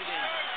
it in.